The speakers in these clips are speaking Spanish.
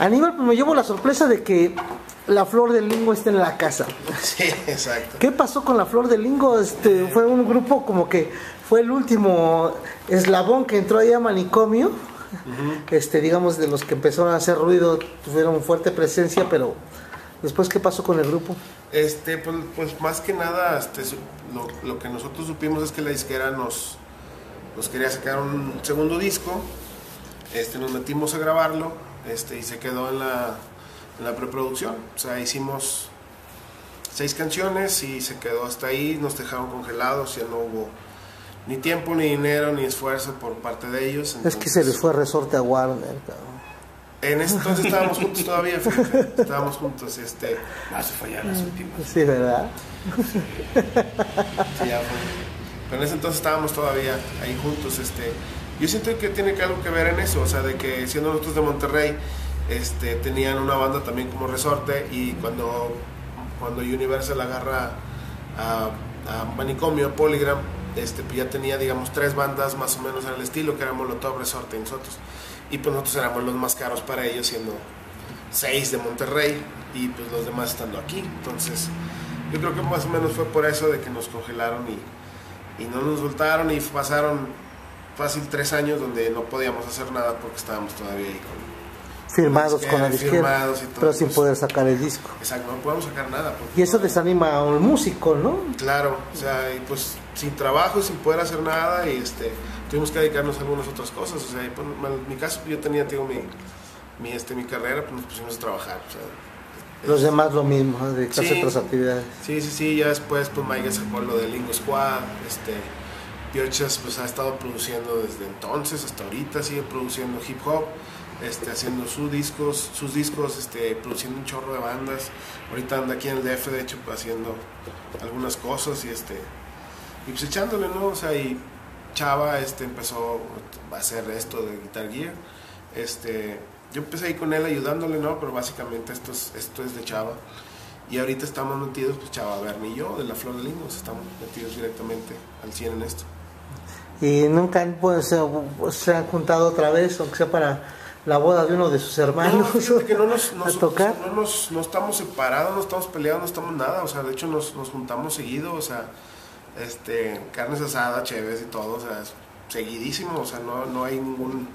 Aníbal, pues me llevo la sorpresa de que la flor del lingo está en la casa. Sí, exacto. ¿Qué pasó con la flor del lingo? Este, fue un grupo como que fue el último eslabón que entró ahí a manicomio. Este, digamos, de los que empezaron a hacer ruido, tuvieron fuerte presencia, pero después, ¿qué pasó con el grupo? Este, pues, pues más que nada, este, lo, lo que nosotros supimos es que la disquera nos, nos quería sacar un segundo disco. Este, nos metimos a grabarlo este, y se quedó en la, en la preproducción. O sea, hicimos seis canciones y se quedó hasta ahí. Nos dejaron congelados, ya no hubo ni tiempo, ni dinero, ni esfuerzo por parte de ellos. Es que se les entonces- fue resorte a Warner, cabrón. En ese entonces estábamos juntos todavía, fíjate, estábamos juntos. Este, Ah, se fue ya las últimas. Sí, ¿verdad? Sí, ya fue. Pero en ese entonces estábamos todavía ahí juntos. Este, yo siento que tiene que algo que ver en eso, o sea, de que siendo nosotros de Monterrey, este, tenían una banda también como resorte y cuando, cuando Universal agarra a, a Manicomio, Polygram, este, pues ya tenía, digamos, tres bandas más o menos en el estilo, que eran Molotov, Resorte y nosotros. Y pues nosotros éramos los más caros para ellos, siendo seis de Monterrey y pues los demás estando aquí. Entonces, yo creo que más o menos fue por eso de que nos congelaron y, y no nos soltaron y pasaron fácil tres años donde no podíamos hacer nada porque estábamos todavía ahí con... Firmados con la izquierda, y pero sin poder sacar el disco. Exacto, no podemos sacar nada. Y eso no- desanima a un músico, ¿no? Claro, o sea, y pues sin trabajo, sin poder hacer nada y este, tuvimos que dedicarnos a algunas otras cosas. O sea, y, pues, en mi caso yo tenía digo, mi, mi, este, mi carrera, pues nos pusimos a trabajar. o sea, Los demás lo mismo, dedicarse Sí. a otras actividades. Sí, sí, sí, ya después pues Mike sacó lo de Lingo Squad, este, Piochas pues ha estado produciendo desde entonces hasta ahorita, sigue produciendo hip hop, este, haciendo sus discos, sus discos, este, produciendo un chorro de bandas, ahorita anda aquí en el DF de hecho pues, haciendo algunas cosas y este, y pues echándole, ¿no? O sea, y Chava este, empezó a hacer esto de Guitar Gear, este, yo empecé ahí con él ayudándole, ¿no? Pero básicamente esto es, esto es de Chava. Y ahorita estamos metidos, pues Chava Berni y yo, de la Flor de Lingos, estamos metidos directamente al 100 en esto. Y nunca pues, se, se han juntado otra vez, aunque sea para la boda de uno de sus hermanos. No, que no nos, nos- a tocar. no nos- no estamos separados, no estamos peleados, no estamos nada, o sea, de hecho nos, nos juntamos seguido, o sea, este, carnes asadas, chéves y todo, o sea, es seguidísimo, o sea, no, no hay ningún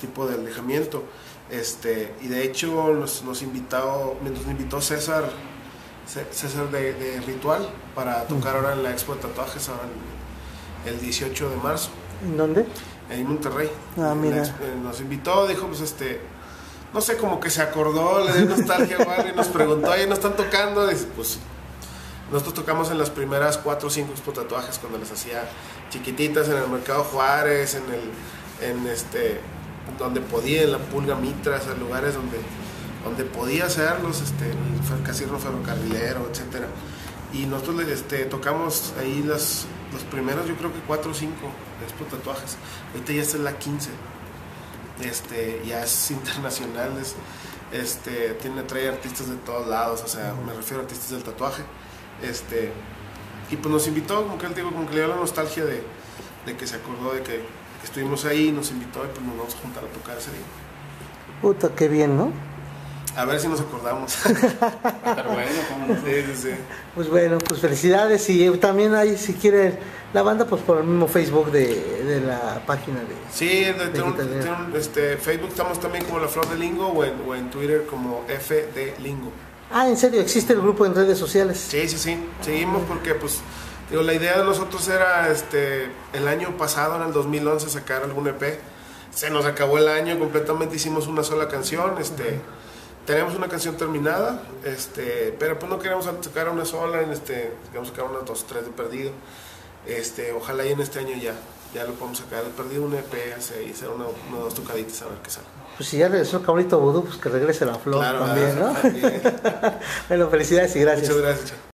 tipo de alejamiento. Este, y de hecho nos, nos invitó, nos invitó César, Cé- César de, de Ritual para tocar ahora en la Expo de Tatuajes ahora en- el 18 de marzo ¿En dónde? en Monterrey. Ah, mira. eh, Nos invitó, dijo, pues este, no sé, como que se acordó, le dio nostalgia o algo y nos preguntó, oye, ¿no están tocando? Dice, pues. Nosotros tocamos en las primeras cuatro o cinco expo tatuajes cuando las hacía chiquititas en el Mercado Juárez, en el, en este, donde podía, en la Pulga Mitras, en lugares donde, donde podía hacerlos, este, en el casino ferrocarrilero, etcétera. Y nosotros le- este, tocamos ahí las, los primeros, yo creo que cuatro o cinco expo tatuajes. Ahorita ya es la 15 este, ya es internacional, es, este, tiene, trae artistas de todos lados, o sea, me refiero a artistas del tatuaje, este, y pues nos invitó, como que él digo, como que le dio la nostalgia de, de que se acordó de que, que estuvimos ahí, nos invitó y pues nos vamos a juntar a tocar ese día. Puta, qué bien, ¿no? A ver si nos acordamos. Pero bueno, ¿cómo no? sí, sí, sí. Pues bueno, pues felicidades y también ahí si quieren la banda pues por el mismo Facebook de, de la página de... Sí, de- tiene un- este, Facebook estamos también como La Flor de Lingo o en, o en Twitter como F de Lingo. Ah, en serio, existe el grupo en redes sociales. Sí, sí, sí. Seguimos porque, pues, digo, la idea de nosotros era, este, el año pasado, en el 2011, sacar algún EP. Se nos acabó el año completamente, hicimos una sola canción, este, tenemos una canción terminada, este, pero pues no queremos sacar una sola, en este, queremos sacar unas dos, tres de perdido. Este, ojalá y en este año ya, ya lo podemos sacar de perdido un EP, hacer, y hacer una, una dos tocaditas a ver qué sale. Pues si ya regresó Cabrito Vudú, pues que regrese la flor Claro, también, ¿no? ¿verdad? Bien. bueno, felicidades y gracias. Muchas gracias.